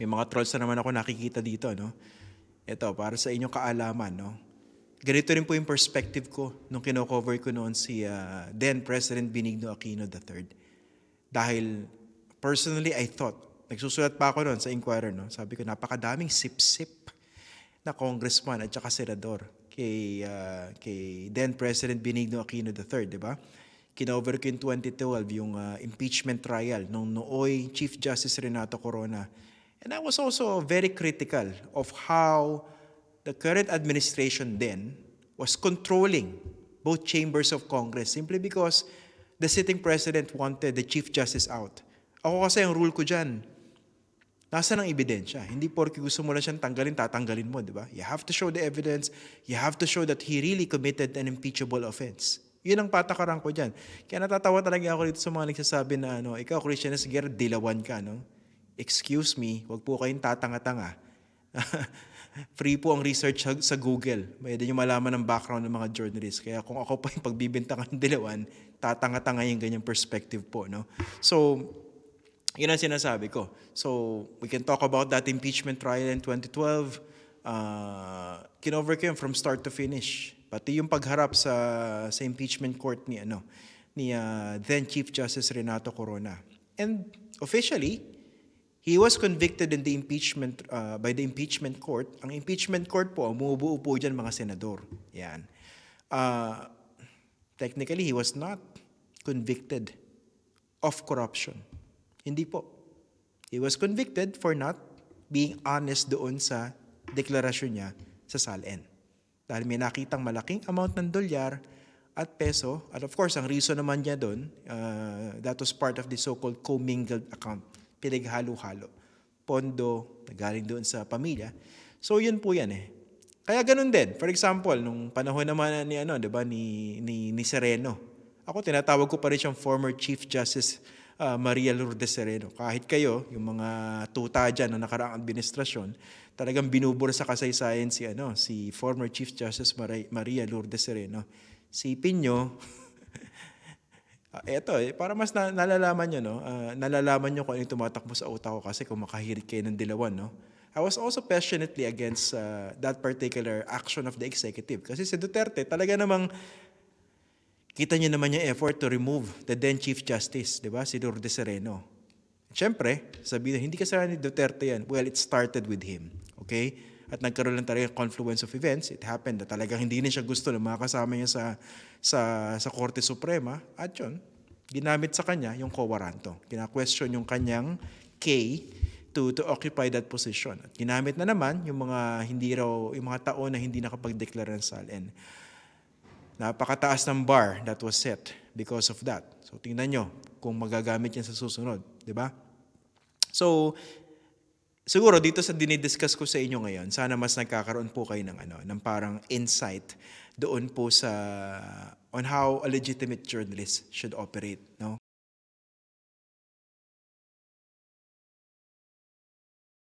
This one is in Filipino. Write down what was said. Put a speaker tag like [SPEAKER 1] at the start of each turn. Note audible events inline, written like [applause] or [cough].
[SPEAKER 1] May mga trolls na naman ako nakikita dito, no? Ito, para sa inyong kaalaman, no? Ganito rin po yung perspective ko nung kino-cover ko noon si uh, then President Benigno Aquino III. Dahil personally, I thought, nagsusulat pa ako noon sa Inquirer, no? sabi ko, napakadaming sip-sip na congressman at saka senador kay, uh, kay then President Benigno Aquino III, di ba? Kinover ko in 2012 yung uh, impeachment trial nung nooy Chief Justice Renato Corona. And I was also very critical of how the current administration then was controlling both chambers of Congress simply because the sitting president wanted the Chief Justice out. Ako kasi ang rule ko dyan, nasa ng ebidensya. Hindi porke gusto mo lang siyang tanggalin, tatanggalin mo, di ba? You have to show the evidence. You have to show that he really committed an impeachable offense. Yun ang patakaran ko dyan. Kaya natatawa talaga ako dito sa mga nagsasabi na, ano, ikaw, Christian Esguerra, dilawan ka, no? Excuse me, wag po kayong tatanga-tanga. [laughs] Free po ang research sa Google. Pwede nyo malaman ang background ng mga journalists. Kaya kung ako pa yung pagbibintangan ng dilawan, tatanga-tanga yung ganyang perspective po. No? So, yun ang sinasabi ko. So, we can talk about that impeachment trial in 2012. Uh, kinover ko yun from start to finish. Pati yung pagharap sa, sa impeachment court ni, ano, ni uh, then Chief Justice Renato Corona. And officially, He was convicted in the impeachment uh, by the impeachment court. Ang impeachment court po, umuubuo po dyan mga senador. Yan. Uh, technically, he was not convicted of corruption. Hindi po. He was convicted for not being honest doon sa deklarasyon niya sa SALN. Dahil may nakitang malaking amount ng dolyar at peso. At of course, ang reason naman niya doon, uh, that was part of the so-called commingled account pinaghalo-halo. Pondo na galing doon sa pamilya. So yun po yan eh. Kaya ganun din. For example, nung panahon naman ni ano, 'di ba ni ni ni Sereno. Ako tinatawag ko pa rin siyang former Chief Justice uh, Maria Lourdes Sereno. Kahit kayo, yung mga tuta diyan na nakaraang administrasyon, talagang binubura sa kasaysayan si ano, si former Chief Justice Maria Lourdes Sereno. Si Pinyo, Uh, eto, eh, para mas na, nalalaman nyo, no? Uh, nalalaman nyo kung ano tumatakbo sa utak ko kasi kung makahirit kayo ng dilawan, no? I was also passionately against uh, that particular action of the executive. Kasi si Duterte, talaga namang, kita niyo naman yung effort to remove the then Chief Justice, di ba? Si Lourdes Sereno. Siyempre, sabihin, hindi kasalanan ni Duterte yan. Well, it started with him. Okay? At nagkaroon lang talaga confluence of events. It happened na talagang hindi na siya gusto ng mga kasama niya sa sa, sa Korte Suprema at yun, ginamit sa kanya yung co-waranto. Kina-question yung kanyang K to, to occupy that position. At ginamit na naman yung mga hindi raw, yung mga taon na hindi nakapag-declare ng SALN. Napakataas ng bar that was set because of that. So tingnan nyo kung magagamit yan sa susunod. di ba? So, siguro dito sa dinidiscuss ko sa inyo ngayon, sana mas nagkakaroon po kayo ng, ano, ng parang insight doon po sa on how a legitimate journalist should operate, no?